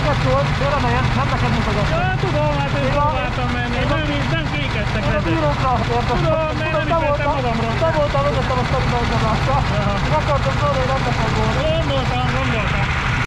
neked szólt, félre ne jön, nem neked mutogat. Ja, tudom, hát én próbáltam menni, nem, nem kékeztek ezek. Én a bírókra értem. Tudom, mert nem is vettem magamra. Te voltál, vezettem a szerintet, szóval hogy nem látta. Akartam szólni, hogy nem beszélgóra. Gondoltam, gondoltam.